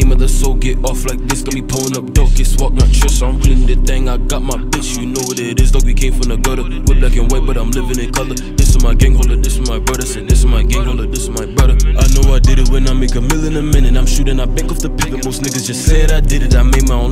name of the soul, get off like this. Got me pulling up dope, get walk, not trust. I'm feeling the thing, I got my bitch, you know what it is. Dog, we came from the gutter. We're black and white, but I'm living in color. This is my gang holder, this is my brother. Said this is my gang holder, this is my brother. I know I did it when I make a million a minute. I'm shooting, I bank off the pivot. Most niggas just said I did it. I made my own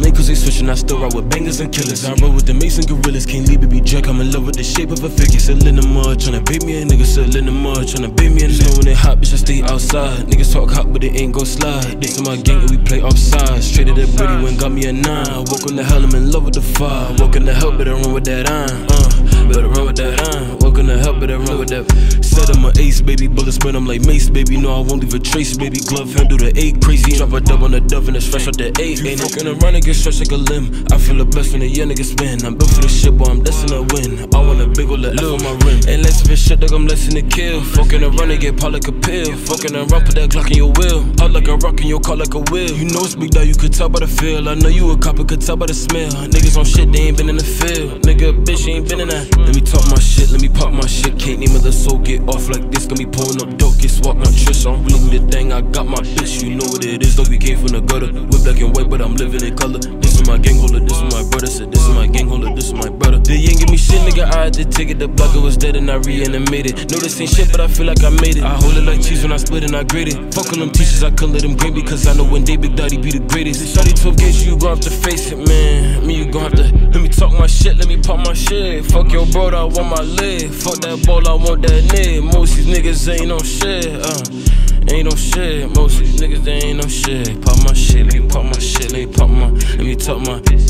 switching. I still ride with bangers and killers. I roll with the Mason gorillas, can't leave it be jerk. I'm in love with the shape of a figure. Still in the mud, tryna bait me a nigga. Still in the mud, tryna bait me a nigga. When it hot, bitch, I stay outside. Niggas talk hot, but it ain't go slide. This is my gang, and we play offside. Straight to that booty when got me a nine. Walk on the hell, I'm in love with the fire. Walk in the hell, better run with that iron. Uh, better run with that iron. In the hell, better run with that. Said I'm an ace, baby. Bullets spin, I'm like mace, baby. No, I won't leave a trace, baby. Glove handle the eight, crazy. Drop a dub on the dove and it's fresh out the eight. Ain't fucking around and get stretched like a limb. I feel the best when the young niggas spin. I'm built for the shit, boy. I'm destined to win. I want a big ol' F on my rim. And less of a shit, dog. I'm less than a kill. Fucking around and get pot like a pill. Fucking around, put that Glock in your wheel. Out like a rock in your car like a wheel. You know it's big dog, you could tell by the feel. I know you a copper, could tell by the smell. Niggas on shit, they ain't been in the field. Nigga, bitch, you ain't been in that. Let me talk my shit, pop my shit. Can't name of the soul, get off like this. Got me pulling up dope, get swap my trish. I'm reading the thing, I got my bitch. You know what it is, though we came from the gutter. We're black and white, but I'm living in color. This is my gang holder, this is my brother. Said this is my gang holder, this is my brother. They ain't give me shit, nigga. I had to take it. The blocker was dead and I reanimated. Know this ain't shit, but I feel like I made it. I hold it like cheese when I split and I grate it. Fuck on them teachers, I couldn't let them grade me, because I know one day Big Daddy be the greatest. Shawty 12 gauge, you gon' have to face it, man. Me, you gon' have to let me talk my shit, let me pop my shit. Fuck your bro, I want my leg. Fuck that ball, I want that nigga. Most these niggas ain't no shit, uh. Ain't no shit, most these niggas they ain't no shit. Pop my shit, let me pop my shit, let me pop my, let me talk my.